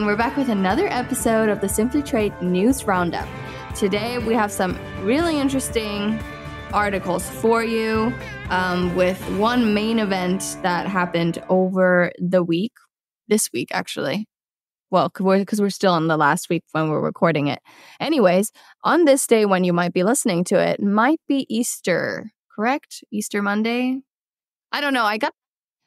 everyone. We're back with another episode of the Simply Trade News Roundup. Today, we have some really interesting articles for you um, with one main event that happened over the week, this week, actually. Well, because we're still in the last week when we're recording it. Anyways, on this day when you might be listening to it, might be Easter, correct? Easter Monday? I don't know. I got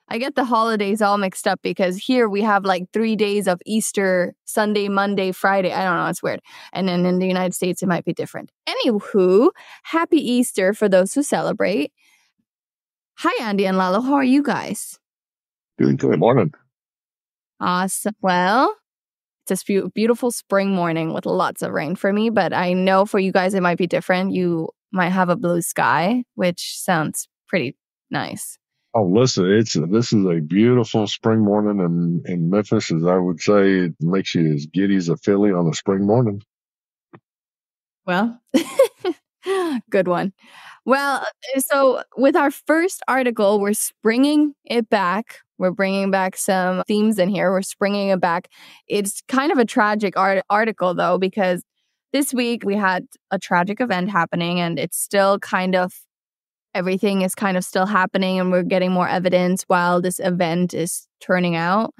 I get the holidays all mixed up because here we have like three days of Easter, Sunday, Monday, Friday. I don't know, it's weird. And then in the United States, it might be different. Anywho, happy Easter for those who celebrate. Hi, Andy and Lalo. How are you guys? Doing good. Morning. Awesome. Well, it's a beautiful spring morning with lots of rain for me, but I know for you guys it might be different. You might have a blue sky, which sounds pretty nice. Oh, listen, it's this is a beautiful spring morning in in Memphis. As I would say, it makes you as giddy as a filly on a spring morning. Well, good one. Well, uh, so with our first article, we're springing it back. We're bringing back some themes in here. We're springing it back. It's kind of a tragic art- article, though, because this week we had a tragic event happening, and it's still kind of everything is kind of still happening and we're getting more evidence while this event is turning out.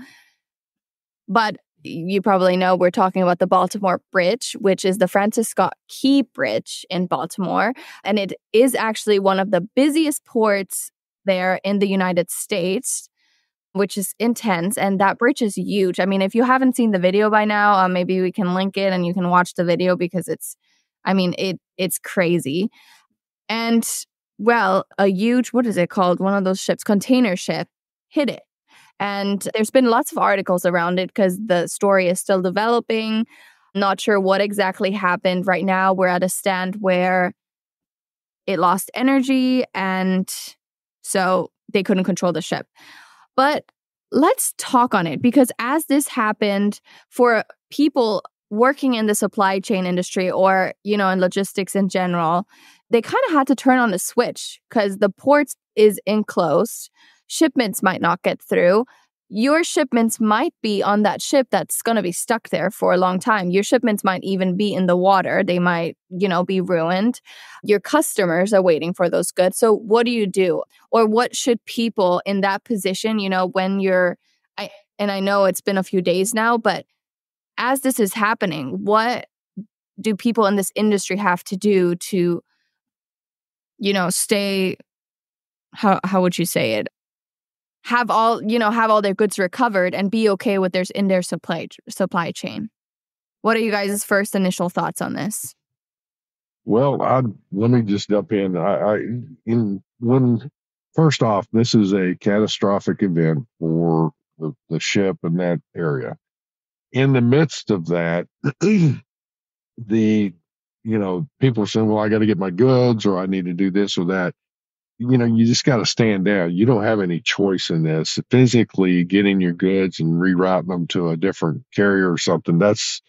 But you probably know we're talking about the Baltimore Bridge, which is the Francis Scott Key Bridge in Baltimore. And it is actually one of the busiest ports there in the United States, which is intense. And that bridge is huge. I mean, if you haven't seen the video by now, uh, maybe we can link it and you can watch the video because it's, I mean, it it's crazy. And well, a huge, what is it called? One of those ships, container ship, hit it. And there's been lots of articles around it because the story is still developing. Not sure what exactly happened. Right now, we're at a stand where it lost energy and so they couldn't control the ship. But let's talk on it because as this happened for people working in the supply chain industry or, you know, in logistics in general, they kind of had to turn on the switch because the ports is enclosed. Shipments might not get through. Your shipments might be on that ship that's going to be stuck there for a long time. Your shipments might even be in the water. They might, you know, be ruined. Your customers are waiting for those goods. So what do you do? Or what should people in that position, you know, when you're I and I know it's been a few days now, but as this is happening, what do people in this industry have to do to you know stay how how would you say it? Have all you know have all their goods recovered and be okay with their in their supply supply chain. What are you guys' first initial thoughts on this? Well i let me just jump in. I, I in when first off this is a catastrophic event for the, the ship in that area. In the midst of that, the you know people are saying, "Well, I got to get my goods, or I need to do this or that." You know, you just got to stand down. You don't have any choice in this. Physically getting your goods and rerouting them to a different carrier or something. That's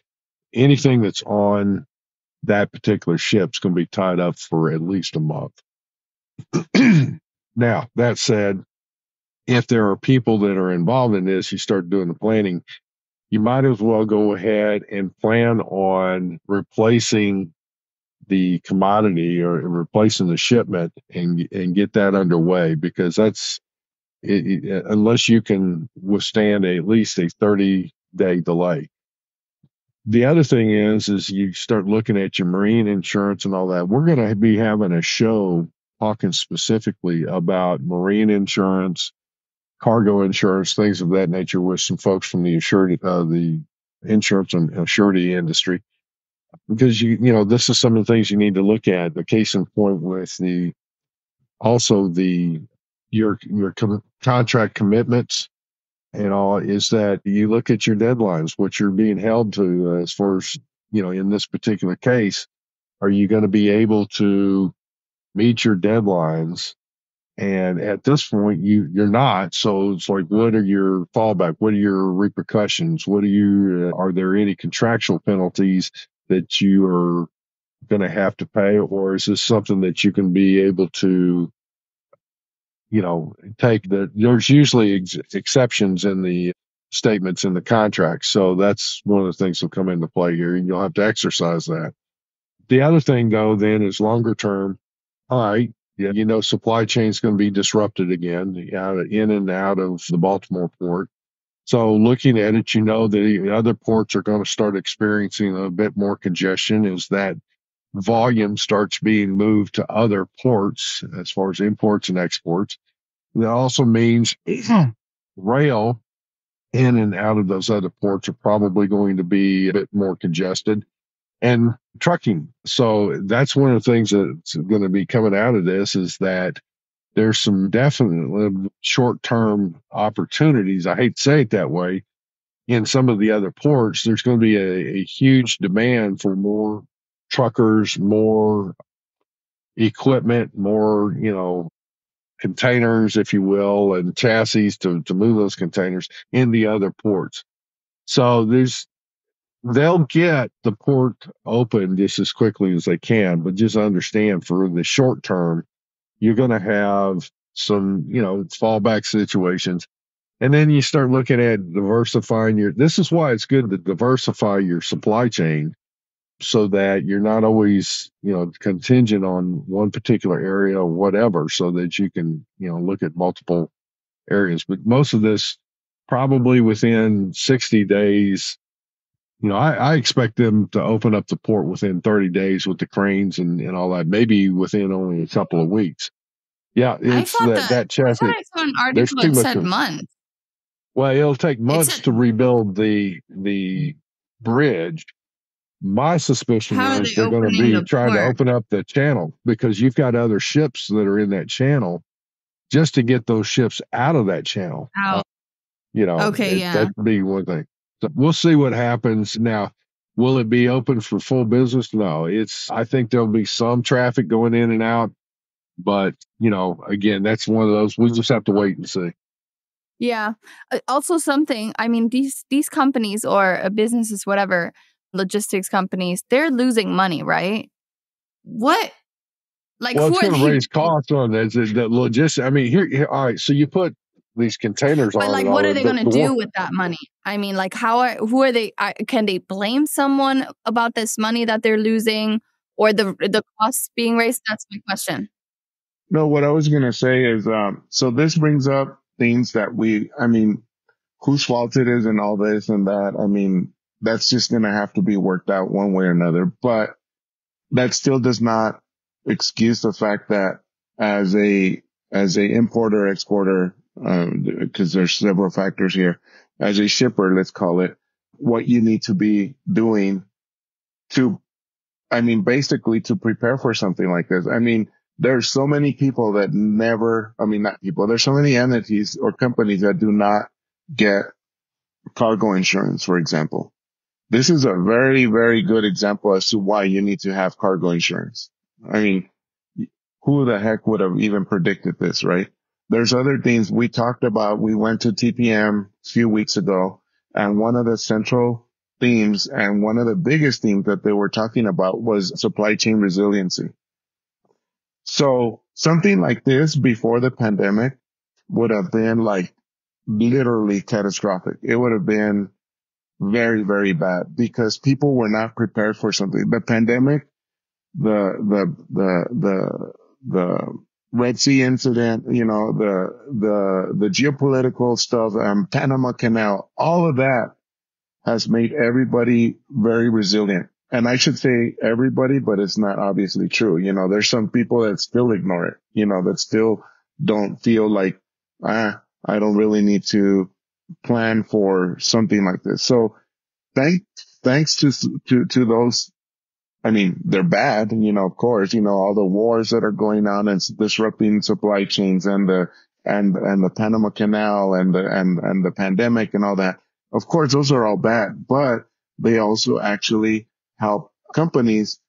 anything that's on that particular ship's going to be tied up for at least a month. now, that said, if there are people that are involved in this, you start doing the planning you might as well go ahead and plan on replacing the commodity or replacing the shipment and and get that underway because that's it, it, unless you can withstand a, at least a 30 day delay. The other thing is is you start looking at your marine insurance and all that. We're going to be having a show talking specifically about marine insurance cargo insurance, things of that nature, with some folks from the assured, uh, the insurance and surety industry, because you you know this is some of the things you need to look at. The case in point with the also the your your com- contract commitments and all is that you look at your deadlines, what you're being held to uh, as far as you know in this particular case. Are you going to be able to meet your deadlines and at this point, you you're not. So it's like, what are your fallback? What are your repercussions? What are you? Uh, are there any contractual penalties that you are going to have to pay, or is this something that you can be able to, you know, take? The there's usually ex- exceptions in the statements in the contract. So that's one of the things that'll come into play here, and you'll have to exercise that. The other thing, though, then is longer term. All right, yeah, you know, supply chain is going to be disrupted again, out in and out of the Baltimore port. So looking at it, you know the other ports are going to start experiencing a bit more congestion as that volume starts being moved to other ports as far as imports and exports. That also means rail in and out of those other ports are probably going to be a bit more congested and trucking. So that's one of the things that's going to be coming out of this is that there's some definite uh, short term opportunities. I hate to say it that way. In some of the other ports, there's going to be a, a huge demand for more truckers, more equipment, more, you know, containers, if you will, and chassis to, to move those containers in the other ports. So there's, they'll get the port open just as quickly as they can, but just understand for the short term, you're going to have some, you know, fallback situations. And then you start looking at diversifying your, this is why it's good to diversify your supply chain so that you're not always, you know, contingent on one particular area or whatever, so that you can, you know, look at multiple areas. But most of this probably within 60 days, you know, I, I expect them to open up the port within 30 days with the cranes and, and all that, maybe within only a couple of weeks. Yeah, it's that, that, that chassis. I saw an article that said months. Well, it'll take months to rebuild the the bridge my suspicion is they are going to be trying port? to open up the channel because you've got other ships that are in that channel just to get those ships out of that channel. Uh, you know, okay, it, yeah. That'd be one thing. So we'll see what happens. Now, will it be open for full business? No, it's, I think there'll be some traffic going in and out. But, you know, again, that's one of those, we just have to wait and see. Yeah. Uh, also, something, I mean, these, these companies or uh, businesses, whatever, logistics companies, they're losing money, right? What? Like, well, it's going to raise costs on that. The logistics. I mean, here, here, all right. So you put these containers but on. Like, what are they going to do with that money? I mean, like, how are who are they? can they blame someone about this money that they're losing or the the costs being raised? That's my question. No, what I was going to say is, um, so this brings up things that we, I mean, whose fault it is and all this and that. I mean, that's just going to have to be worked out one way or another. But that still does not excuse the fact that as a, as a importer exporter, um, cause there's several factors here as a shipper, let's call it what you need to be doing to, I mean, basically to prepare for something like this. I mean, there's so many people that never, I mean, not people, there's so many entities or companies that do not get cargo insurance, for example. This is a very, very good example as to why you need to have cargo insurance. I mean, who the heck would have even predicted this, right? There's other things we talked about. We went to TPM a few weeks ago and one of the central themes and one of the biggest themes that they were talking about was supply chain resiliency. So something like this before the pandemic would have been like literally catastrophic. It would have been very, very bad because people were not prepared for something. The pandemic, the, the, the, the, the Red Sea incident, you know, the, the, the geopolitical stuff, um, Panama Canal, all of that has made everybody very resilient. And I should say everybody, but it's not obviously true. You know, there's some people that still ignore it, you know, that still don't feel like, ah, I don't really need to plan for something like this. So thank, thanks to, to, to those, I mean, they're bad, you know, of course, you know, all the wars that are going on and disrupting supply chains and the, and, and the Panama Canal and the, and, and the pandemic and all that. Of course, those are all bad, but they also actually help companies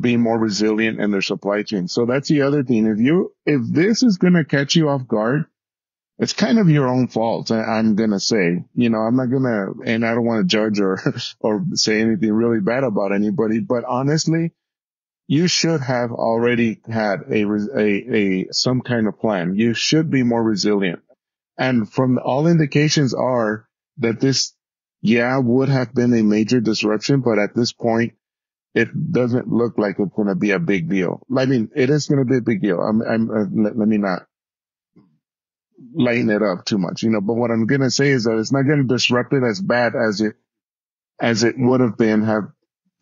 be more resilient in their supply chain. So that's the other thing. If you, if this is going to catch you off guard, it's kind of your own fault. I, am going to say, you know, I'm not going to, and I don't want to judge or, or say anything really bad about anybody, but honestly, you should have already had a, a, a, some kind of plan. You should be more resilient. And from all indications are that this, yeah, would have been a major disruption, but at this point, it doesn't look like it's going to be a big deal. I mean, it is going to be a big deal. I'm, I'm, uh, let, let me not lighten it up too much, you know, but what I'm to say is that it's not to disrupt it as bad as it, as it would have been have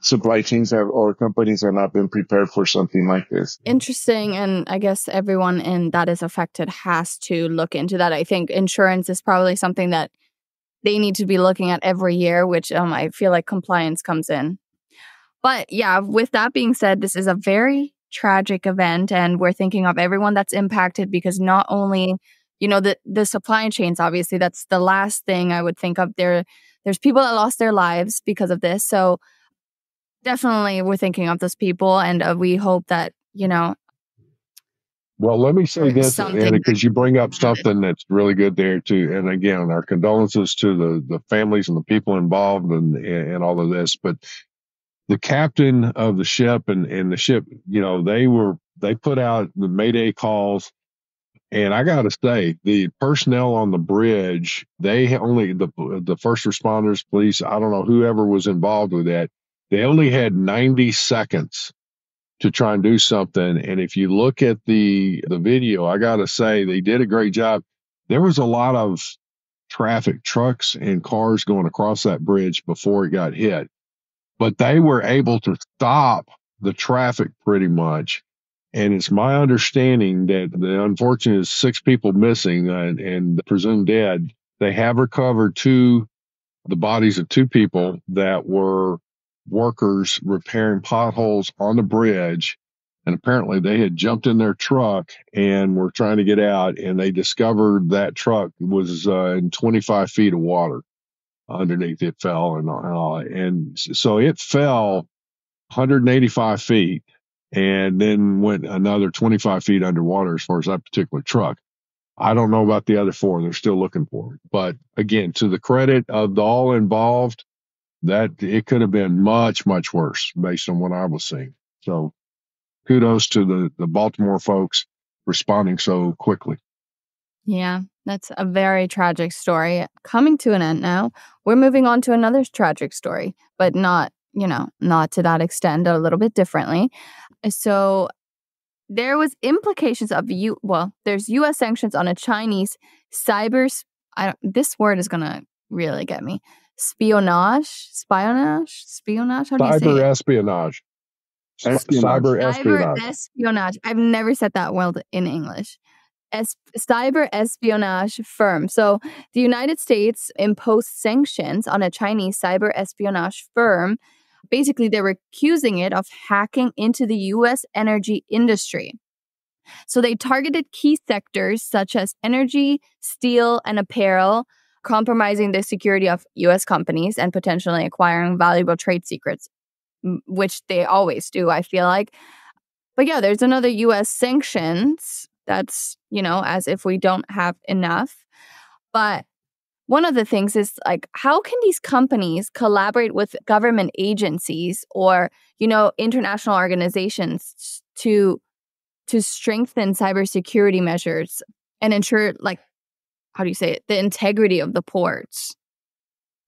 supply chains have or companies have not been prepared for something like this. Interesting. And I guess everyone in that is affected has to look into that. I think insurance is probably something that they need to be looking at every year, which um, I feel like compliance comes in. But yeah, with that being said, this is a very tragic event and we're thinking of everyone that's impacted because not only you know the the supply chains obviously that's the last thing i would think of. There there's people that lost their lives because of this. So definitely we're thinking of those people and uh, we hope that you know well let me say this Anna, because you bring up something that's really good there too. And again our condolences to the the families and the people involved and and all of this but the captain of the ship and and the ship you know they were they put out the mayday calls and I got to say, the personnel on the bridge, they only the the first responders, police, I don't know whoever was involved with that, they only had 90 seconds to try and do something. And if you look at the the video, I got to say they did a great job. There was a lot of traffic, trucks and cars going across that bridge before it got hit, but they were able to stop the traffic pretty much and it's my understanding that the unfortunate six people missing and, and presumed dead, they have recovered two, the bodies of two people that were workers repairing potholes on the bridge. And apparently they had jumped in their truck and were trying to get out and they discovered that truck was uh, in 25 feet of water underneath it fell and, and so it fell 185 feet and then went another 25 feet underwater as far as that particular truck. I don't know about the other four. They're still looking for it. But again, to the credit of the all involved, that it could have been much, much worse based on what I was seeing. So kudos to the, the Baltimore folks responding so quickly. Yeah, that's a very tragic story. Coming to an end now, we're moving on to another tragic story, but not, you know, not to that extent, a little bit differently. Eh, so there was implications of you well there's us sanctions on a chinese cyber I, don't, this word is gonna really get me. Spionage spionage spionage? How do cyber you say espionage. espionage. Cyber espionage. cyber espionage. I've never said that well in english. Es- cyber espionage firm. So the united states imposed sanctions on a chinese cyber espionage firm basically they were accusing it of hacking into the US energy industry. So they targeted key sectors such as energy, steel, and apparel, compromising the security of US companies and potentially acquiring valuable trade secrets, which they always do, I feel like. But yeah, there's another US sanctions. That's, you know, as if we don't have enough. But one of the things is like how can these companies collaborate with government agencies or you know international organizations to to strengthen cybersecurity measures and ensure like how do you say it the integrity of the ports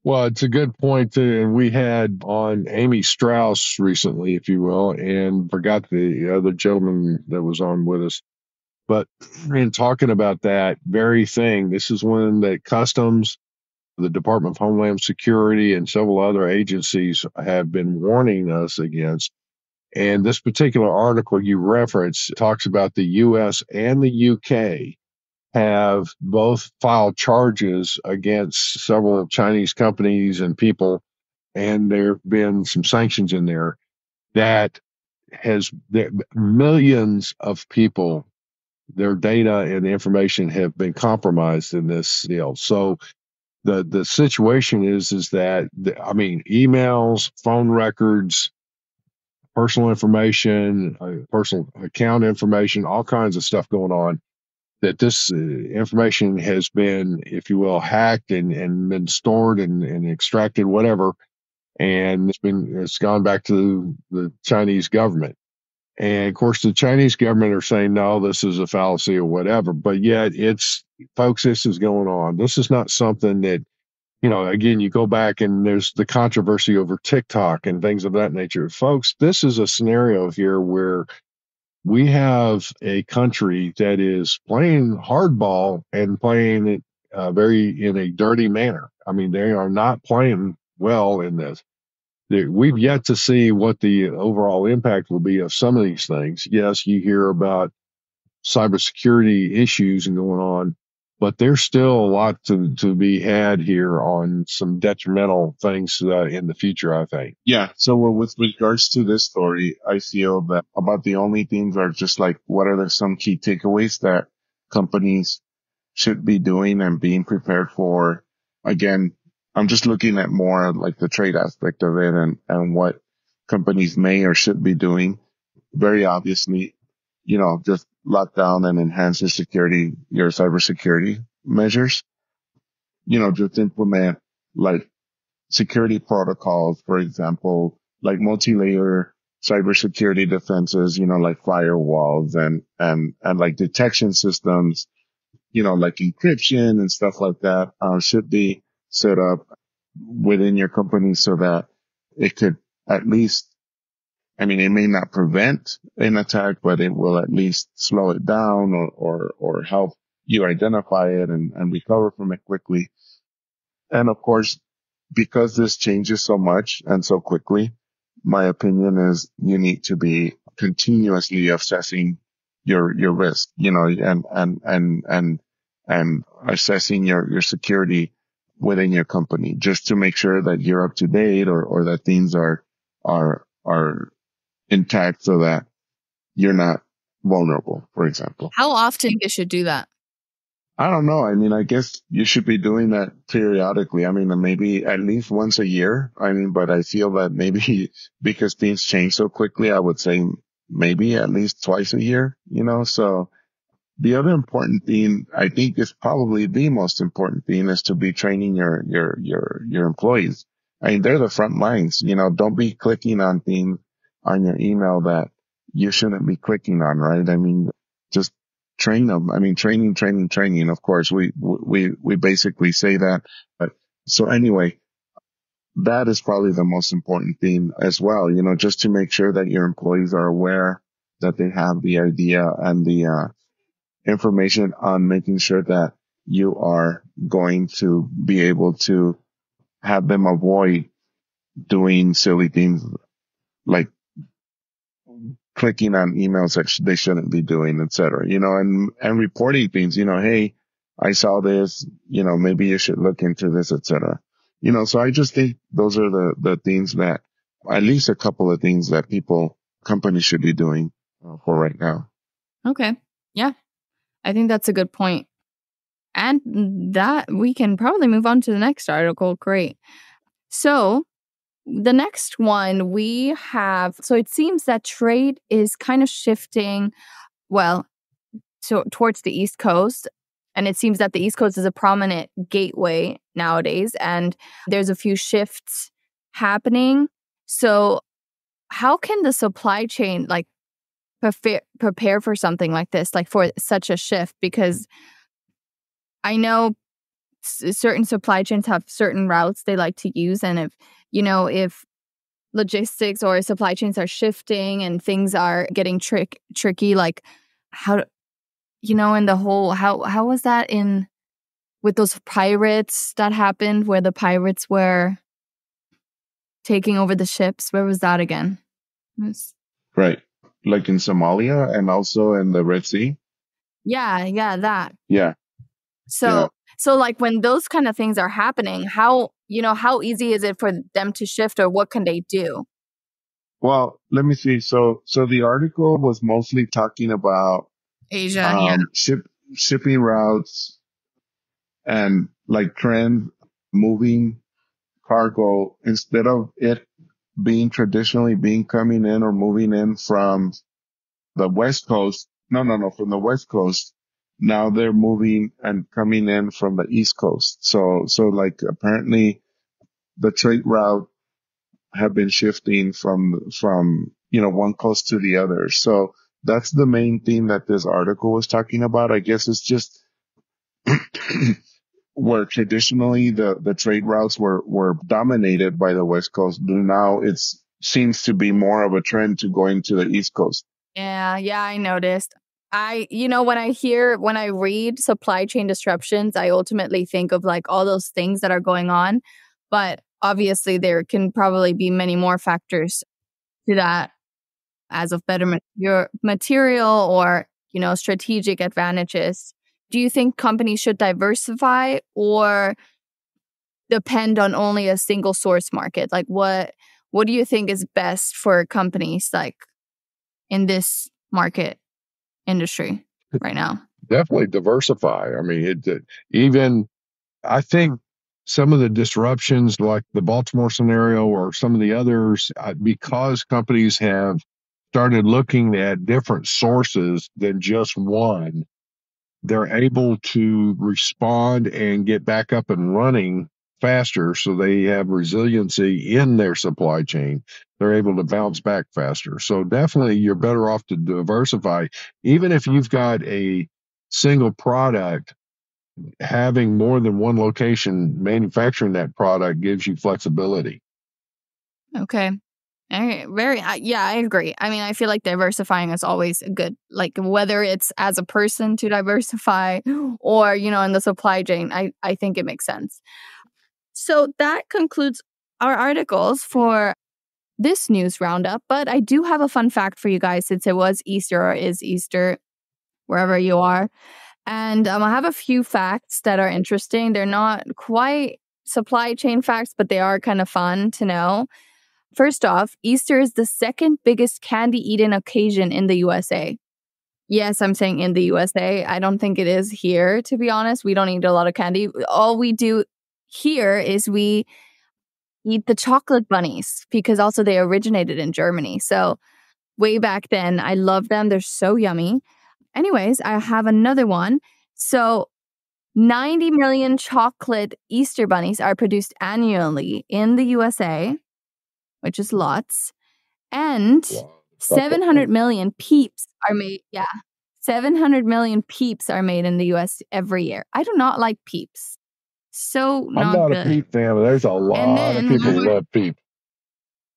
well, it's a good point. And we had on Amy Strauss recently, if you will, and forgot the other gentleman that was on with us. But in talking about that very thing, this is one that customs, the Department of Homeland Security, and several other agencies have been warning us against. And this particular article you reference talks about the US and the UK have both filed charges against several Chinese companies and people, and there have been some sanctions in there that has millions of people their data and information have been compromised in this deal. So the the situation is is that the, I mean emails, phone records, personal information, uh, personal account information, all kinds of stuff going on. That this uh, information has been, if you will, hacked and, and been stored and, and extracted, whatever, and it's been it's gone back to the Chinese government. And of course, the Chinese government are saying, no, this is a fallacy or whatever. But yet, it's, folks, this is going on. This is not something that you know, again, you go back and there's the controversy over TikTok and things of that nature. Folks, this is a scenario here where we have a country that is playing hardball and playing it uh, very in a dirty manner. I mean, they are not playing well in this. We've yet to see what the overall impact will be of some of these things. Yes, you hear about cybersecurity issues and going on, but there's still a lot to, to be had here on some detrimental things uh, in the future, I think. Yeah. So with regards to this story, I feel that about the only things are just like, what are the, some key takeaways that companies should be doing and being prepared for? Again, I'm just looking at more like the trade aspect of it and, and what companies may or should be doing. Very obviously, you know, just lock down and enhance your security, your cybersecurity measures. You know, just implement like security protocols, for example, like multi-layer cybersecurity defenses, you know, like firewalls and, and, and like detection systems, you know, like encryption and stuff like that, uh, should be set up within your company so that it could at least, I mean, it may not prevent an attack, but it will at least slow it down or, or, or help you identify it and, and recover from it quickly. And of course, because this changes so much and so quickly, my opinion is you need to be continuously assessing your, your risk, you know, and, and, and, and, and assessing your, your security within your company just to make sure that you're up to date or, or that things are, are, are intact so that you're not vulnerable, for example. How often you should do that? I don't know. I mean, I guess you should be doing that periodically. I mean, maybe at least once a year. I mean, but I feel that maybe because things change so quickly, I would say maybe at least twice a year, you know, so the other important thing, I think is probably the most important thing is to be training your, your, your, your employees. I mean, they're the front lines, you know, don't be clicking on things on your email that you shouldn't be clicking on, right? I mean, just train them. I mean, training, training, training. Of course, we, we, we basically say that. But so anyway, that is probably the most important thing as well, you know, just to make sure that your employees are aware that they have the idea and the, uh, information on making sure that you are going to be able to have them avoid doing silly things like clicking on emails that they shouldn't be doing, etc. You know, and, and reporting things, you know, Hey, I saw this, you know, maybe you should look into this, etc. You know, so I just think those are the, the things that at least a couple of things that people, companies should be doing uh, for right now. Okay. I think that's a good point. And that we can probably move on to the next article. Great. So, the next one we have so it seems that trade is kind of shifting well so towards the east coast and it seems that the east coast is a prominent gateway nowadays and there's a few shifts happening so how can the supply chain like prepare prepare for something like this, like for such a shift? Because I know certain supply chains have certain routes they like to use, and if you know if logistics or supply chains are shifting and things are getting trick tricky, like how you know in the whole how how was that in with those pirates that happened where the pirates were taking over the ships where was that again was... right like in Somalia and also in the Red Sea? Yeah, yeah, that. Yeah. So yeah. so like when those kind of things are happening, how you know, how easy is it for them to shift or what can they do? Well, let me see. So so the article was mostly talking about Asia, um, yeah. ship shipping routes and like trend moving cargo instead of it being traditionally being coming in or moving in from the West Coast. No, no, no, from the West Coast. Now they're moving and coming in from the East Coast. So, so like apparently the trade route have been shifting from, from, you know, one coast to the other. So that's the main theme that this article was talking about. I guess it's just where traditionally the, the trade routes were, were dominated by the West Coast, now it seems to be more of a trend to going to the East Coast. Yeah, yeah, I noticed. I, you know, when I hear, when I read supply chain disruptions, I ultimately think of like all those things that are going on. But obviously, there can probably be many more factors to that as of better material or, you know, strategic advantages do you think companies should diversify or depend on only a single source market? Like what what do you think is best for companies like in this market industry right now? Definitely diversify. I mean, it, it even I think some of the disruptions like the Baltimore scenario or some of the others uh, because companies have started looking at different sources than just one they're able to respond and get back up and running faster so they have resiliency in their supply chain. They're able to bounce back faster. So definitely you're better off to diversify. Even if you've got a single product having more than one location manufacturing that product gives you flexibility. Okay very, yeah, I agree. I mean, I feel like diversifying is always good. Like whether it's as a person to diversify or, you know, in the supply chain, I, I think it makes sense. So that concludes our articles for this news roundup. But I do have a fun fact for you guys since it was Easter or is Easter, wherever you are. And um, I have a few facts that are interesting. They're not quite supply chain facts, but they are kind of fun to know. First off, Easter is the second biggest candy eating occasion in the USA. Yes, I'm saying in the USA. I don't think it is here, to be honest. We don't eat a lot of candy. All we do here is we eat the chocolate bunnies because also they originated in Germany. So, way back then, I love them. They're so yummy. Anyways, I have another one. So, 90 million chocolate Easter bunnies are produced annually in the USA which is lots. And wow. 700 million peeps are made. Yeah. 700 million peeps are made in the US every year. I do not like peeps. So not I'm not good. a peep fan, but there's a lot then, of people who love peep.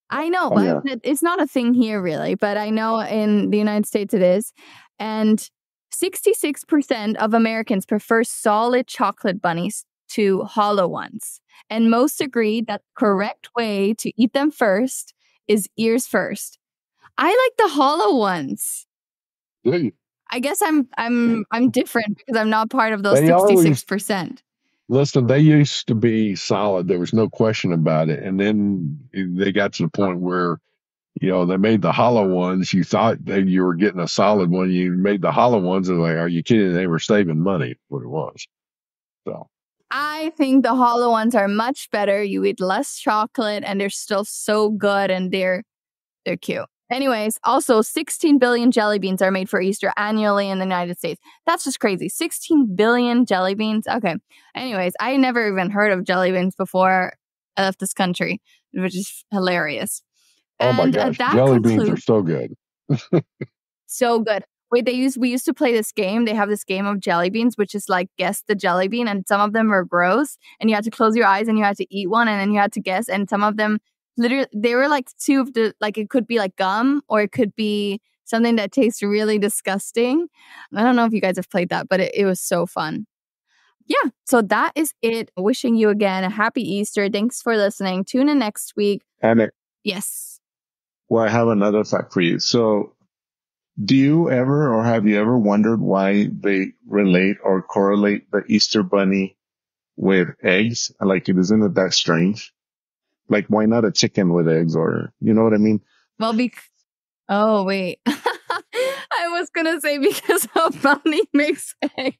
I know, oh, but yeah. it's not a thing here really, but I know in the United States it is. And 66% of Americans prefer solid chocolate bunnies to hollow ones. And most agree that the correct way to eat them first is ears first. I like the hollow ones. I guess I'm I'm I'm different because I'm not part of those sixty six percent. Listen, they used to be solid. There was no question about it. And then they got to the point where, you know, they made the hollow ones. You thought that you were getting a solid one. You made the hollow ones, and like, are you kidding? They were saving money. What it was. So I think the hollow ones are much better. You eat less chocolate and they're still so good and they're they're cute. Anyways, also 16 billion jelly beans are made for Easter annually in the United States. That's just crazy. 16 billion jelly beans. Okay. Anyways, I never even heard of jelly beans before I left this country, which is hilarious. Oh my and, uh, gosh, jelly concludes- beans are so good. so good. Wait, they used we used to play this game. They have this game of jelly beans, which is like guess the jelly bean, and some of them are gross, and you had to close your eyes and you had to eat one, and then you had to guess. And some of them, literally, they were like two of the like it could be like gum or it could be something that tastes really disgusting. I don't know if you guys have played that, but it, it was so fun. Yeah, so that is it. Wishing you again a happy Easter. Thanks for listening. Tune in next week. And yes. Well, I have another fact for you. So do you ever or have you ever wondered why they relate or correlate the Easter bunny with eggs? Like, it isn't it that strange? Like, why not a chicken with eggs or, you know what I mean? Well, because, oh, wait. I was going to say because a bunny makes eggs.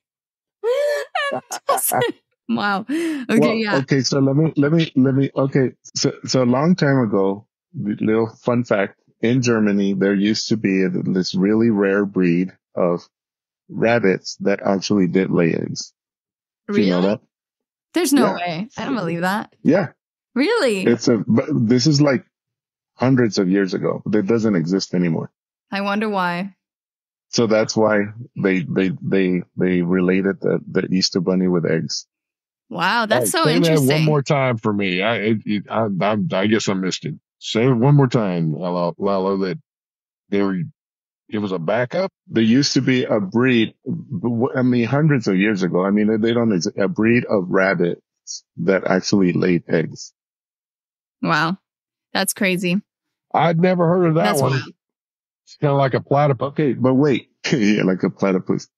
wow. Okay. Well, yeah. Okay. So let me, let me, let me, okay. So, so a long time ago, little fun fact in Germany, there used to be this really rare breed of rabbits that actually did lay eggs. Really? Do you know that? There's no yeah. way. I don't believe that. Yeah. Really? It's a, but this is like hundreds of years ago. It doesn't exist anymore. I wonder why. So that's why they, they, they, they related the, the Easter bunny with eggs. Wow, that's All so right, say that interesting. one more time for me. I, it, it, I, I, I guess I missed it. Say it one more time, Lalo, Lalo that they were, it was a backup. There used to be a breed, I mean, hundreds of years ago. I mean, they don't, exist, a breed of rabbits that actually laid eggs. Wow, that's crazy. I'd never heard of that That's one. wild. It's kind of like a platypus. Okay, but wait, yeah, like a platypus.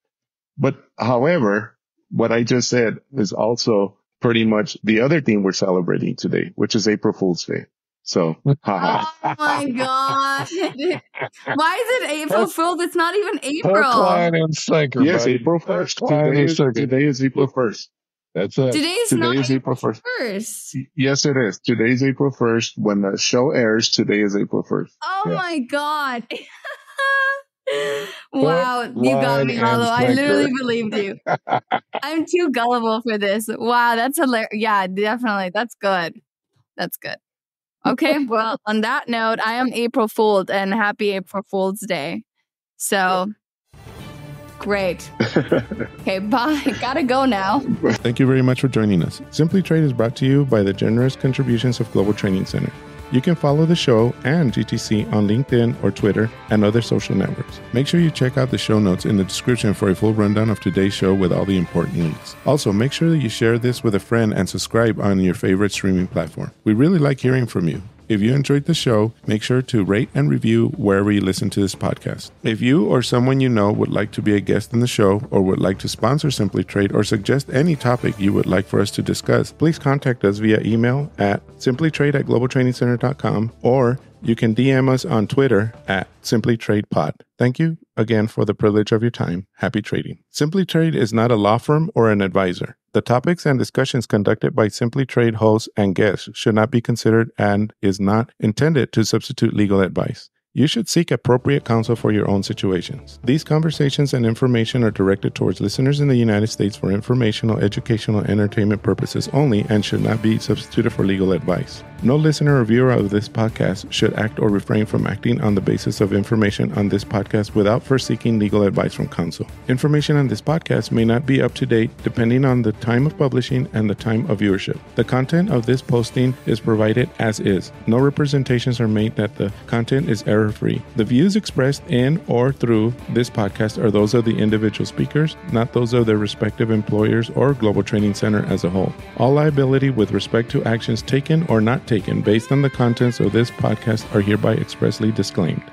But however, what I just said is also pretty much the other thing we're celebrating today, which is April Fool's Day. So, haha. Oh my god! Why is it April Fool's? It's not even Hook, April. line, and sinker. yes, buddy. April 1st. Today is, today is April 1st. That's it. Today's Today not is April 1st. Yes, it is. Today is April 1st. When the show airs, today is April 1st. Oh Yeah. my god! wow, you got me, and Lalo. I literally believed you. I'm too gullible for this. Wow, that's hilarious. Yeah, definitely. That's good. That's good. Okay, well, on that note, I am April Fooled and happy April Fool's Day. So great. Okay, bye. Gotta go now. Thank you very much for joining us. Simply Trade is brought to you by the generous contributions of Global Training Center. You can follow the show and GTC on LinkedIn or Twitter and other social networks. Make sure you check out the show notes in the description for a full rundown of today's show with all the important links. Also, make sure that you share this with a friend and subscribe on your favorite streaming platform. We really like hearing from you. If you enjoyed the show, make sure to rate and review wherever you listen to this podcast. If you or someone you know would like to be a guest in the show or would like to sponsor Simply Trade or suggest any topic you would like for us to discuss, please contact us via email at simplytrade at globaltrainingcenter.com or you can DM us on Twitter at SimplyTradePod. Thank you again for the privilege of your time. Happy trading. Simply Trade is not a law firm or an advisor. The topics and discussions conducted by Simply Trade hosts and guests should not be considered and is not intended to substitute legal advice. You should seek appropriate counsel for your own situations. These conversations and information are directed towards listeners in the United States for informational, educational, entertainment purposes only and should not be substituted for legal advice. No listener or viewer of this podcast should act or refrain from acting on the basis of information on this podcast without first seeking legal advice from counsel. Information on this podcast may not be up to date depending on the time of publishing and the time of viewership. The content of this posting is provided as is. No representations are made that the content is error free. The views expressed in or through this podcast are those of the individual speakers, not those of their respective employers or Global Training Center as a whole. All liability with respect to actions taken or not taken based on the contents of this podcast are hereby expressly disclaimed.